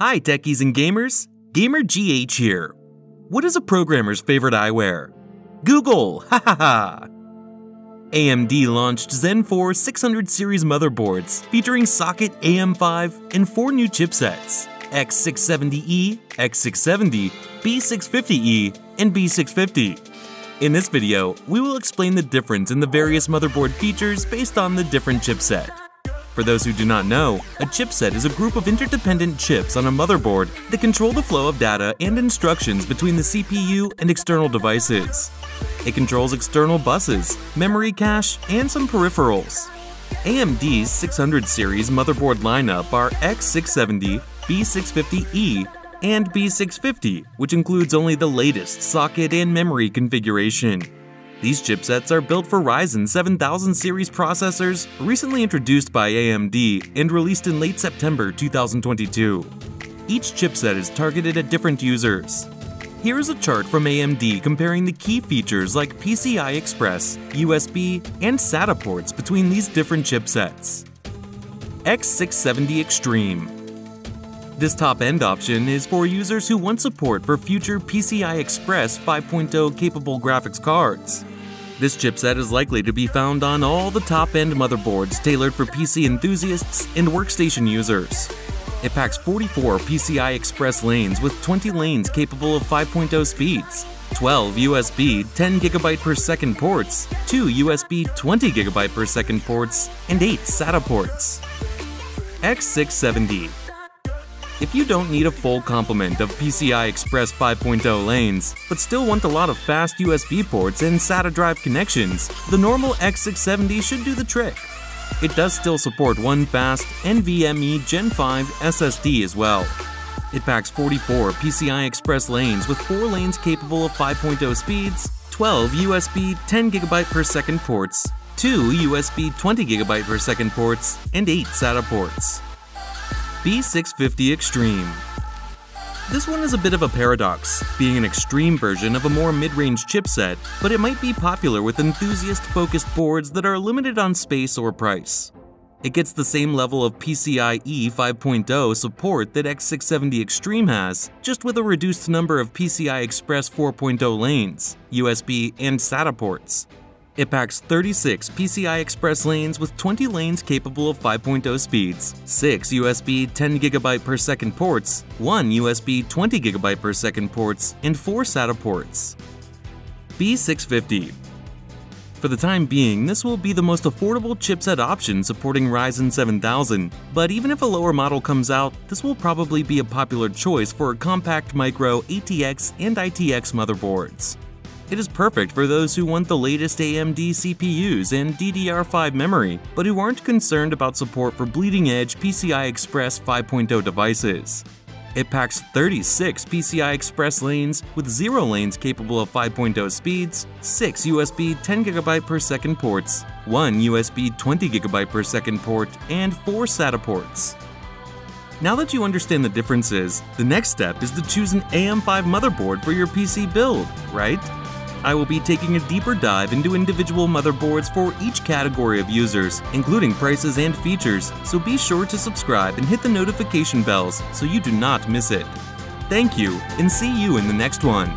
Hi, techies and gamers. Gamer GH here. What is a programmer's favorite eyewear? Google! Ha ha ha! AMD launched Zen 4 600 series motherboards featuring socket AM5 and four new chipsets X670E, X670, B650E, and B650. In this video, we will explain the difference in the various motherboard features based on the different chipset. For those who do not know, a chipset is a group of interdependent chips on a motherboard that control the flow of data and instructions between the CPU and external devices. It controls external buses, memory cache, and some peripherals. AMD's 600 series motherboard lineup are X670, B650E, and B650, which includes only the latest socket and memory configuration. These chipsets are built for Ryzen 7000 series processors recently introduced by AMD and released in late September 2022. Each chipset is targeted at different users. Here is a chart from AMD comparing the key features like PCI Express, USB, and SATA ports between these different chipsets. X670 Extreme This top-end option is for users who want support for future PCI Express 5.0 capable graphics cards. This chipset is likely to be found on all the top-end motherboards tailored for PC enthusiasts and workstation users. It packs 44 PCI Express lanes with 20 lanes capable of 5.0 speeds, 12 USB 10GB per second ports, 2 USB 20GB per second ports, and 8 SATA ports. X670 if you don't need a full complement of PCI Express 5.0 lanes, but still want a lot of fast USB ports and SATA drive connections, the normal X670 should do the trick. It does still support one fast NVMe Gen 5 SSD as well. It packs 44 PCI Express lanes with 4 lanes capable of 5.0 speeds, 12 USB 10GB per second ports, 2 USB 20GB per second ports, and 8 SATA ports. B650 Extreme. This one is a bit of a paradox, being an extreme version of a more mid-range chipset, but it might be popular with enthusiast-focused boards that are limited on space or price. It gets the same level of PCIe 5.0 support that X670 Extreme has, just with a reduced number of PCI Express 4.0 lanes, USB, and SATA ports. It packs 36 PCI Express lanes with 20 lanes capable of 5.0 speeds, 6 USB 10GB per second ports, 1 USB 20GB per second ports, and 4 SATA ports. B650 For the time being, this will be the most affordable chipset option supporting Ryzen 7000, but even if a lower model comes out, this will probably be a popular choice for compact micro ATX and ITX motherboards. It is perfect for those who want the latest AMD CPUs and DDR5 memory, but who aren't concerned about support for bleeding-edge PCI Express 5.0 devices. It packs 36 PCI Express lanes with 0 lanes capable of 5.0 speeds, 6 USB 10GB per second ports, 1 USB 20GB per second port, and 4 SATA ports. Now that you understand the differences, the next step is to choose an AM5 motherboard for your PC build, right? I will be taking a deeper dive into individual motherboards for each category of users, including prices and features, so be sure to subscribe and hit the notification bells so you do not miss it. Thank you, and see you in the next one.